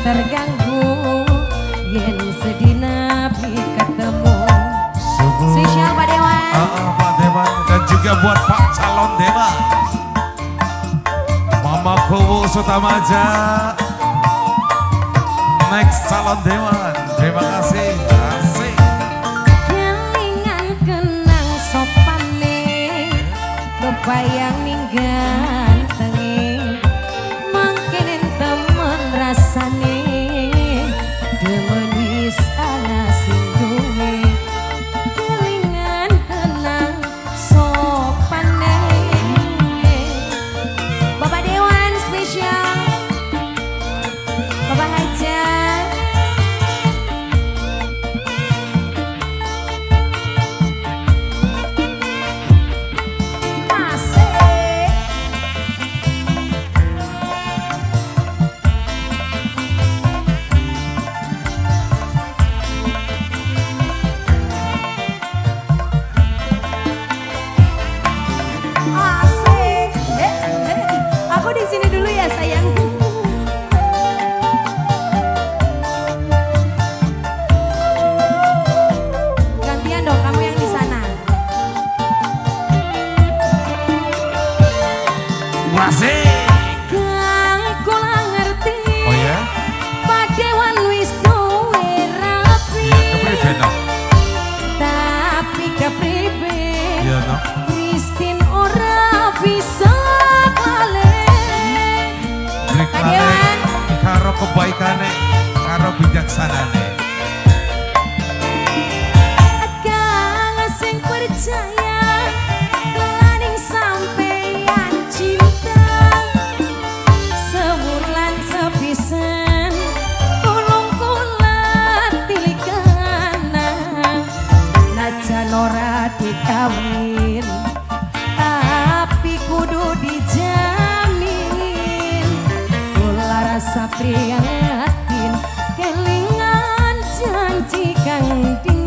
terganggu. Yen sedih nabi ketemu. Spesial Pak Dewa? Uh, uh, Pak Dewa. Dan juga buat Pak Calon Dewa. Mama Kowo Sutamaja. Next Calon Dewa. Terima kasih. Asik. Kelingan kenang sopane. Bayang ninggal. Masih. Kang kula ngerti Oh ya Padewan wis duwe rapi Ya no Tapi kepribe Ya no Kristin ora bisa balik. Padewan Karo kebaikane Karo bijaksanane. kawin tapi kudu dijamin. Kula rasa prihatin kelingan janji kang ding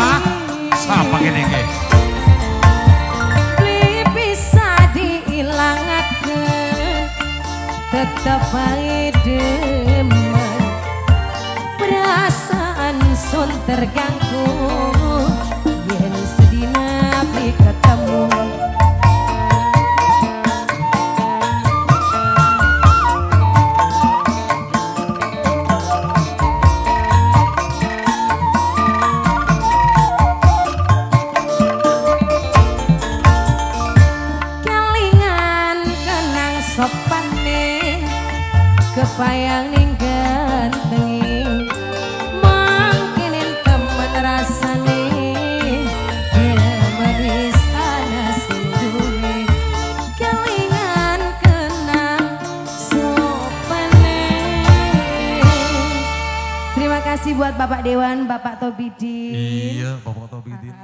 Pak Sapa kene bisa diilangake tetep demen. Perasaan sun terganggu sopane kepayang ning gantengi mangkinin temen rasane manis anas duwe. Kelingan kenang sopane terima kasih buat Bapak Dewan Bapak Tobidi Iya, Bapak Tobidin.